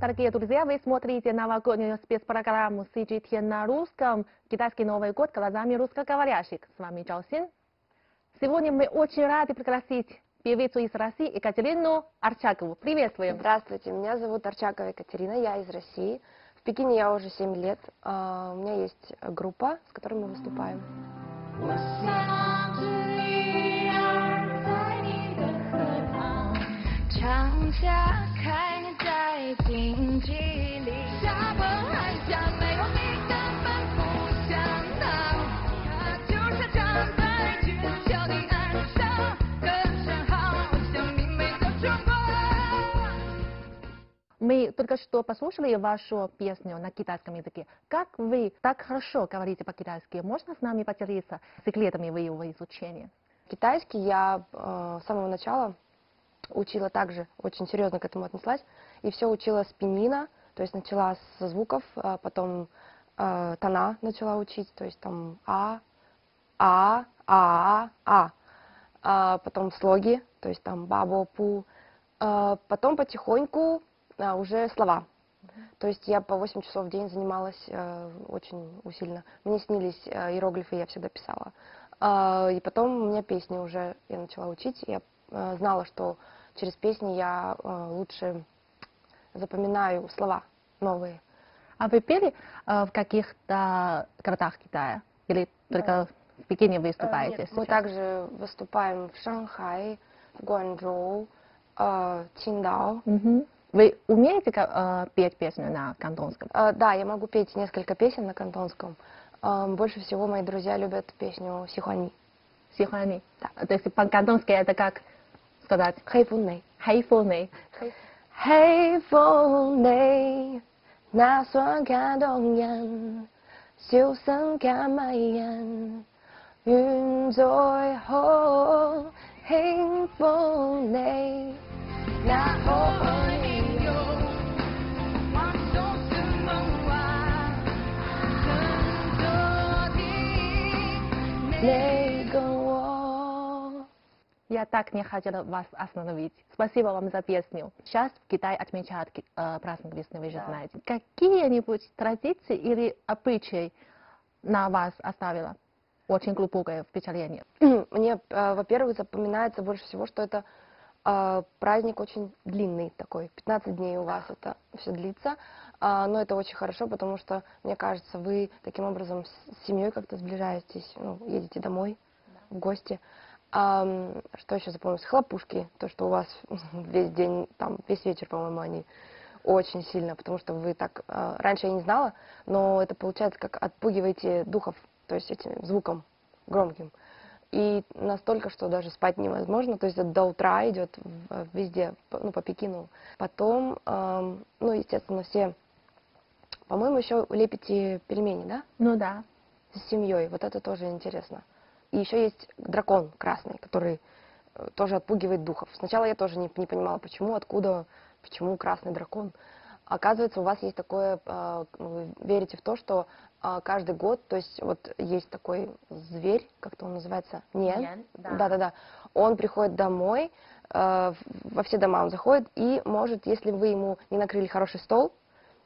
дорогие друзья, вы смотрите новогоднюю спецпрограмму CGT на русском «Китайский Новый год глазами русскоговорящих». С вами Чао Син. Сегодня мы очень рады пригласить певицу из России Екатерину Арчакову. Приветствуем. Здравствуйте, меня зовут Арчакова Екатерина, я из России. В Пекине я уже 7 лет. А, У меня есть группа, с которой мы выступаем. 我 Мы только что послушали вашу песню на китайском языке. Как вы так хорошо говорите по-китайски? Можно с нами поделиться секретами его изучения? Китайский я э, с самого начала учила также, очень серьезно к этому отнеслась. И все учила с пенина, то есть начала со звуков, а потом э, тона начала учить, то есть там а, а, а, а, а, потом слоги, то есть там бабо, пу, А, потом потихоньку а, уже слова. То есть я по 8 часов в день занималась э, очень усиленно. Мне снились э, иероглифы, я всегда писала. А, и потом у меня песни уже я начала учить. Я э, знала, что через песни я э, лучше запоминаю слова новые. А вы пели э, в каких-то городах Китая? Или только в Пекине выступаете Э, Нет, сейчас? мы также выступаем в Шанхае, в Гуанчжоу, э, Чиндао. Мгм. Вы умеете э, петь песню на кантонском? Э, да, я могу петь несколько песен на кантонском. Э, больше всего мои друзья любят песню Сихуани. Сихуани? Да. То есть по-кантонски это как сказать? Хайфуней. Хайфуней. Хайфуней. На суан кантоньян. Сил сан камайян. Юн зой хо. Хайфуней. На хо. Я так не хотела вас остановить. Спасибо вам за песню. Сейчас в Китае отмечают э, праздник весны, вы же Да. знаете. Какие-нибудь традиции или обычаи на вас оставило очень глубокое впечатление? Мне, э, во-первых, запоминается больше всего, что это э, праздник очень длинный такой. 15 дней у вас это все длится. А, но это очень хорошо, потому что, мне кажется, вы таким образом с семьей как-то сближаетесь, ну, едете домой в гости. Ам, что еще запомнилось? Хлопушки. То, что у вас весь день, там, весь вечер, по-моему, они очень сильно, потому что вы так... э, раньше я не знала, но это получается, как отпугиваете духов, то есть этим звуком громким. И настолько, что даже спать невозможно, то есть до утра идет везде, ну, по Пекину. Потом, эм, ну, естественно, все, по-моему, еще лепите пельмени, да, Ну да. с семьей, вот это тоже интересно. И еще есть дракон красный, который э, тоже отпугивает духов. Сначала я тоже не, не понимала, почему, откуда, почему красный дракон. Оказывается, у вас есть такое, э, вы верите в то, что э, каждый год, то есть вот есть такой зверь, как-то он называется, да. да-да-да, он приходит домой, во все дома он заходит и может, если вы ему не накрыли хороший стол,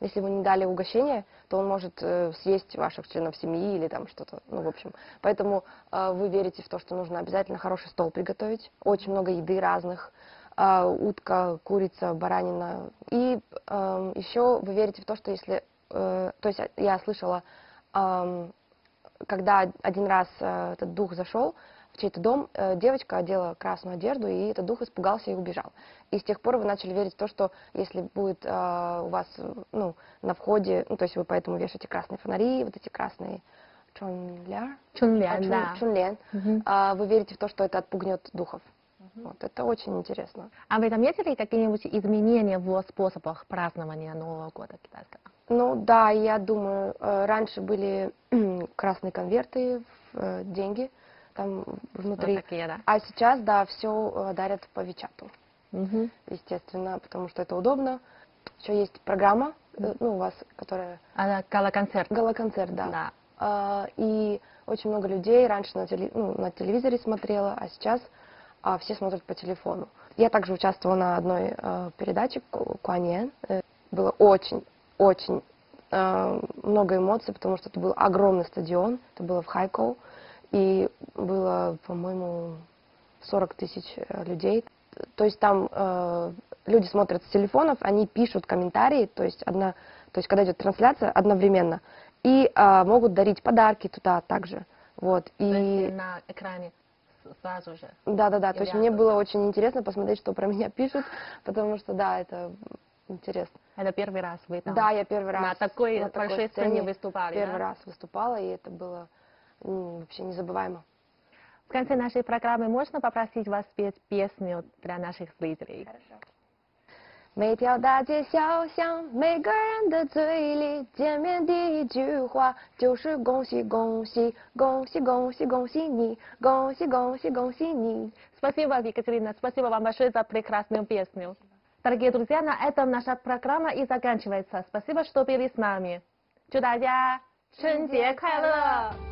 если вы не дали угощение, то он может э, съесть ваших членов семьи или там что-то, ну, в общем. Поэтому э, вы верите в то, что нужно обязательно хороший стол приготовить. Очень много еды разных. э, утка, курица, баранина. И эм, еще вы верите в то, что если... э, то есть я слышала, эм, когда один раз э, этот дух зашел в чей-то дом, э, девочка одела красную одежду, и этот дух испугался и убежал. И с тех пор вы начали верить в то, что если будет э, у вас ну, на входе, ну, то есть вы поэтому вешаете красные фонари, вот эти красные чунляр, Чунлян, а, чун- да. чунлян, а, вы верите в то, что это отпугнет духов. Вот, это очень интересно. А вы заметили какие-нибудь изменения в способах празднования Нового года китайского? Ну да, я думаю, э, раньше были красные конверты, деньги там внутри. Вот такие, да. А сейчас, да, все дарят по Вичату, Мгм. естественно, потому что это удобно. Еще есть программа, э, ну, у вас, которая А гала-концерт? гала-концерт, да. Да. А, и очень много людей раньше на, теле- ну, на телевизоре смотрела, а сейчас а, все смотрят по телефону. Я также участвовала на одной э, передаче Ку- Куаньен, э, было очень, очень э, много эмоций, потому что это был огромный стадион, это было в Хайкоу, и было, по-моему, 40 тысяч э, людей. То есть там э, люди смотрят с телефонов, они пишут комментарии, то есть одна, то есть когда идет трансляция одновременно, и э, могут дарить подарки туда также. Вот. То есть И на экране сразу же. да, да, да. То есть мне было очень интересно посмотреть, что про меня пишут, потому что да, это интересно. Это первый раз вы там Да, я первый раз на такой на такой большой сцене сцене выступали. первый да? раз выступала, и это было вообще незабываемо. В конце нашей программы можно попросить вас спеть песню для наших зрителей? 每条大街小巷，每个人的嘴里，见面第一句话就是恭喜恭喜恭喜恭喜恭喜你，恭喜恭喜恭喜你。 Спасибо, Екатерина, спасибо вам большое за прекрасную песню. Дорогие друзья, на этом наша программа и заканчивается. Спасибо, что были с нами. 祝大家春节快乐！